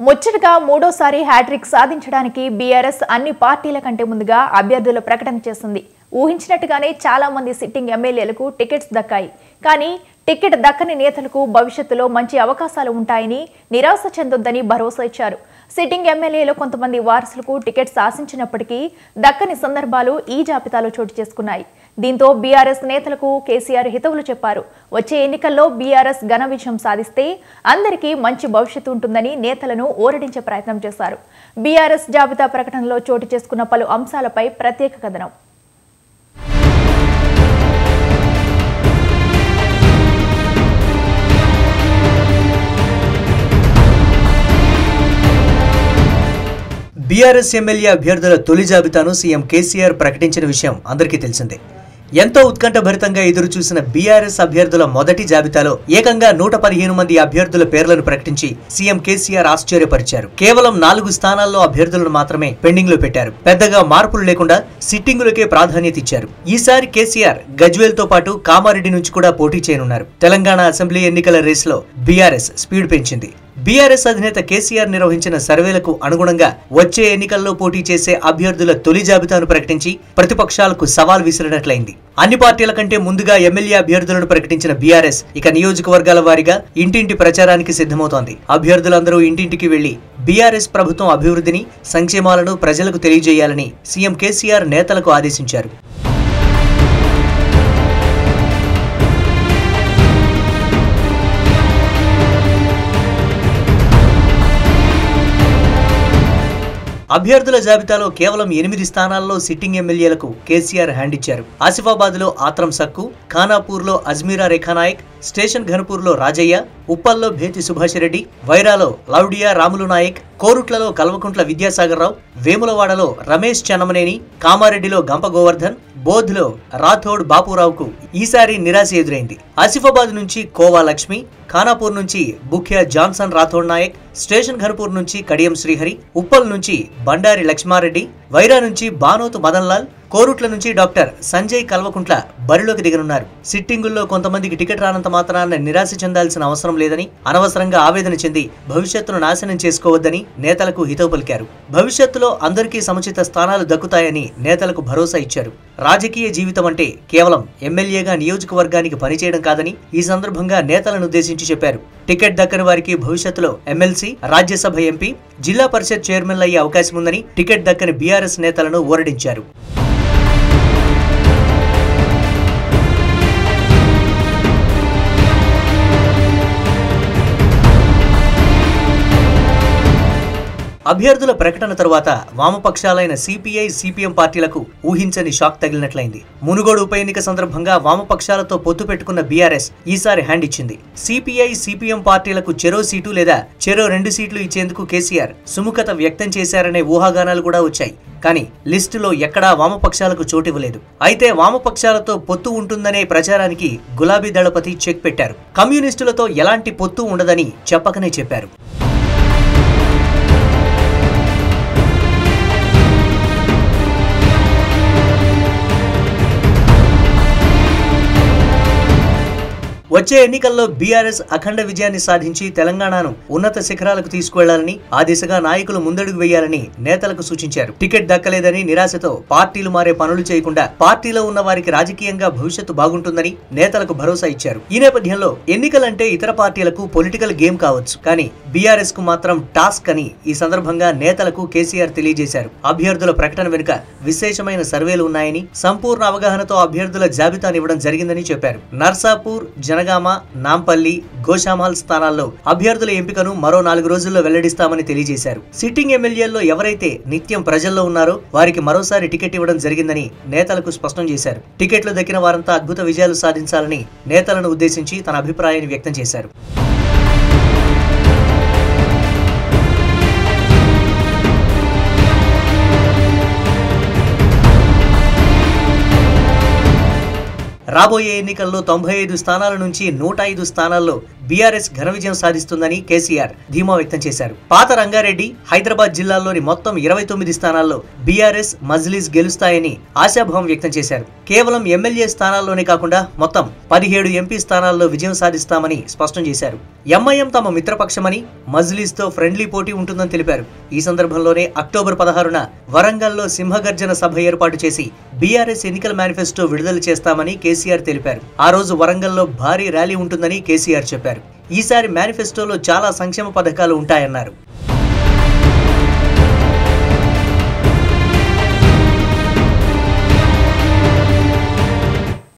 ముచ్చటగా మూడోసారి హ్యాట్రిక్ సాధించడానికి బీఆర్ఎస్ అన్ని పార్టీల కంటే ముందుగా అభ్యర్థుల ప్రకటన చేసింది. ఊహించినట్టుగానే చాలా మంది సిట్టింగ్ ఎమ్మెల్యేలకు టికెట్స్ దక్కాయి. కానీ టికెట్ దక్కని నేతలకు భవిష్యత్తులో మంచి అవకాశాలు ఉంటాయని నిరాశ చెందొద్దని భరోసా ఇచ్చారు. సిట్టింగ్ ఎమ్మెల్యేలు కొంతమంది వారసులకు టికెట్స్ ఆశించినప్పటికీ దక్కని సందర్భాలు ఈ జాబితాలో చోటు చేసుకున్నాయి. దీంతో బీఆర్ఎస్ నేతలకు కేసీఆర్ హితవులు చెప్పారు. వచ్చే ఎన్నికల్లో బీఆర్ఎస్ ఘన విజయం సాధిస్తే అందరికీ మంచి భవిష్యత్తు ఉంటుందని నేతలను ఓరడించే ప్రయత్నం చేశారు. బీఆర్ఎస్ జాబితా ప్రకటనలో చోటు చేసుకున్న పలు అంశాలపై ప్రత్యేక కథనం. బీఆర్ఎస్ ఎమ్మెల్యే అభ్యర్థుల తొలి జాబితాను సీఎం కేసీఆర్ ప్రకటించిన విషయం అందరికీ తెలిసిందే. ఎంతో ఉత్కంఠభరితంగా ఎదురు చూసిన బీఆర్ఎస్ అభ్యర్థుల మొదటి జాబితాలో ఏకంగా నూట పదిహేను మంది అభ్యర్థుల పేర్లను ప్రకటించి సీఎం కేసీఆర్ ఆశ్చర్యపరిచారు. కేవలం నాలుగు స్థానాల్లో అభ్యర్థులను మాత్రమే పెండింగ్లో పెట్టారు. పెద్దగా మార్పులు లేకుండా సిట్టింగులకే ప్రాధాన్యత ఇచ్చారు. ఈసారి కేసీఆర్ గజ్వేల్తో పాటు కామారెడ్డి నుంచి కూడా పోటీ చేయనున్నారు. తెలంగాణ అసెంబ్లీ ఎన్నికల రేసులో బీఆర్ఎస్ స్పీడ్ పెంచింది. బీఆర్ఎస్ అధినేత కేసీఆర్ నిర్వహించిన సర్వేలకు అనుగుణంగా వచ్చే ఎన్నికల్లో పోటీ చేసే అభ్యర్థుల తొలి జాబితాను ప్రకటించి ప్రతిపక్షాలకు సవాల్ విసిరినట్లయింది. అన్ని పార్టీల కంటే ముందుగా ఎమ్మెల్యే అభ్యర్థులను ప్రకటించిన బీఆర్ఎస్ ఇక నియోజకవర్గాల వారీగా ఇంటింటి ప్రచారానికి సిద్ధమవుతోంది. అభ్యర్థులందరూ ఇంటింటికి వెళ్ళి బీఆర్ఎస్ ప్రభుత్వం అభివృద్ధిని సంక్షేమాలను ప్రజలకు తెలియజేయాలని సీఎం కేసీఆర్ నేతలకు ఆదేశించారు. అభ్యర్థుల జాబితాలో కేవలం ఎనిమిది స్థానాల్లో సిట్టింగ్ ఎమ్మెల్యేలకు కేసీఆర్ హ్యాండ్ ఇచ్చారు. ఆసిఫాబాద్లో ఆత్రం సక్కు ఖానాపూర్లో అజ్మీరా రేఖానాయక్ స్టేషన్ ఘనపూర్లో రాజయ్య ఉప్పల్లో భేతి సుభాష్ రెడ్డి వైరాలో లౌడియా రాములు నాయక్ కోరుట్లలో కల్వకుంట్ల విద్యాసాగర్ రావు వేములవాడలో రమేష్ చెన్నమనేని కామారెడ్డిలో గంప గోవర్ధన్ బోధ్లో రాథోడ్ బాపురావుకు ఈసారి నిరాశ ఎదురైంది. ఆసిఫాబాద్ నుంచి కోవా లక్ష్మి ఖానాపూర్ నుంచి బుఖ్యా జాన్సన్ రాథోడ్ నాయక్ స్టేషన్ ఘనపూర్ నుంచి కడియం శ్రీహరి ఉప్పల్ నుంచి బండారి లక్ష్మారెడ్డి వైరా నుంచి బానోతు మదన్లాల్ కోరుట్ల నుంచి డాక్టర్ సంజయ్ కల్వకుంట్ల బరిలోకి దిగనున్నారు. సిట్టింగుల్లో కొంతమందికి టికెట్ రానంత మాత్రాన నిరాశ చెందాల్సిన అవసరం లేదని అనవసరంగా ఆవేదన చెంది భవిష్యత్తును నాశనం చేసుకోవద్దని నేతలకు హితవు పలికారు భవిష్యత్తులో అందరికీ సముచిత స్థానాలు దక్కుతాయని నేతలకు భరోసా ఇచ్చారు. రాజకీయ జీవితం అంటే కేవలం ఎమ్మెల్యేగా నియోజకవర్గానికి పనిచేయడం కాదని ఈ సందర్భంగా నేతలను ఉద్దేశించి చెప్పారు. టికెట్ దక్కని వారికి భవిష్యత్తులో ఎమ్మెల్సీ రాజ్యసభ ఎంపీ జిల్లా పరిషత్ చైర్మన్లు అయ్యే అవకాశం ఉందని టికెట్ దక్కని బీఆర్ఎస్ నేతలను ఊరడించారు అభ్యర్థుల ప్రకటన తరువాత వామపక్షాలైన సిపిఐ సిపిఎం పార్టీలకు ఊహించని షాక్ తగిలినట్లయింది. మునుగోడు ఉప ఎన్నిక సందర్భంగా వామపక్షాలతో పొత్తు పెట్టుకున్న బీఆర్ఎస్ ఈసారి హ్యాండ్ ఇచ్చింది. సిపిఐ సిపిఎం పార్టీలకు చెరో సీటు లేదా చెరో రెండు సీట్లు ఇచ్చేందుకు కేసీఆర్ సుముఖత వ్యక్తం చేశారనే ఊహాగానాలు కూడా వచ్చాయి. కానీ లిస్టులో ఎక్కడా వామపక్షాలకు చోటివ్వలేదు అయితే వామపక్షాలతో పొత్తు ఉంటుందనే ప్రచారానికి గులాబీ దళపతి చెక్ పెట్టారు. కమ్యూనిస్టులతో ఎలాంటి పొత్తు ఉండదని చెప్పకనే చెప్పారు. వచ్చే ఎన్నికల్లో బీఆర్ఎస్ అఖండ విజయాన్ని సాధించి తెలంగాణను ఉన్నత శిఖరాలకు తీసుకువెళ్ళాలని ఆ దిశగా నాయకులు ముందడుగు వేయాలని నేతలకు సూచించారు. టికెట్ దక్కలేదని నిరాశతో పార్టీలు మారే పనులు చేయకుండా పార్టీలో ఉన్న వారికి రాజకీయంగా భవిష్యత్తు బాగుంటుందని నేతలకు భరోసా ఇచ్చారు. ఈ నేపథ్యంలో ఎన్నికలంటే ఇతర పార్టీలకు పొలిటికల్ గేమ్ కావచ్చు. కానీ బీఆర్ఎస్కు మాత్రం టాస్క్ అని ఈ సందర్భంగా నేతలకు కేసీఆర్ తెలియజేశారు. అభ్యర్థుల ప్రకటన వెనుక విశేషమైన సర్వేలు ఉన్నాయని సంపూర్ణ అవగాహనతో అభ్యర్థుల జాబితానివ్వడం జరిగిందని చెప్పారు. నర్సాపూర్ జనగా జనగామ నాంపల్లి గోషామాల్ స్థానాల్లో అభ్యర్థుల ఎంపికను మరో నాలుగు రోజుల్లో వెల్లడిస్తామని తెలియజేశారు. సిట్టింగ్ ఎమ్మెల్యేల్లో ఎవరైతే నిత్యం ప్రజల్లో ఉన్నారో వారికి మరోసారి టికెట్ ఇవ్వడం జరిగిందని నేతలకు స్పష్టం చేశారు. టికెట్లు దక్కిన వారంతా అద్భుత విజయాలు సాధించాలని నేతలను ఉద్దేశించి తన అభిప్రాయాన్ని వ్యక్తం చేశారు. రాబోయే ఎన్నికల్లో తొంభై ఐదు స్థానాల నుంచి నూట ఐదు స్థానాల్లో బీఆర్ఎస్ ఘన విజయం సాధిస్తుందని కేసీఆర్ ధీమా వ్యక్తం చేశారు. పాత రంగారెడ్డి హైదరాబాద్ జిల్లాల్లోని మొత్తం ఇరవై తొమ్మిది స్థానాల్లో బీఆర్ఎస్ మజ్లిస్ గెలుస్తాయని ఆశాభావం వ్యక్తం చేశారు. కేవలం ఎమ్మెల్యే స్థానాల్లోనే కాకుండా మొత్తం పదిహేడు ఎంపీ స్థానాల్లో విజయం సాధిస్తామని స్పష్టం చేశారు. ఎంఐఎం తమ మిత్రపక్షమని మజ్లిస్తో ఫ్రెండ్లీ పోటీ ఉంటుందని తెలిపారు. ఈ సందర్భంలోనే అక్టోబర్ పదహారున వరంగల్లో సింహగర్జన సభ ఏర్పాటు చేసి బీఆర్ఎస్ ఎన్నికల మేనిఫెస్టో విడుదల చేస్తామని కేసీఆర్ తెలిపారు. ఆ రోజు వరంగల్లో భారీ ర్యాలీ ఉంటుందని కేసీఆర్ చెప్పారు. ఈసారి మేనిఫెస్టోలో చాలా సంక్షేమ పథకాలు ఉంటాయన్నారు.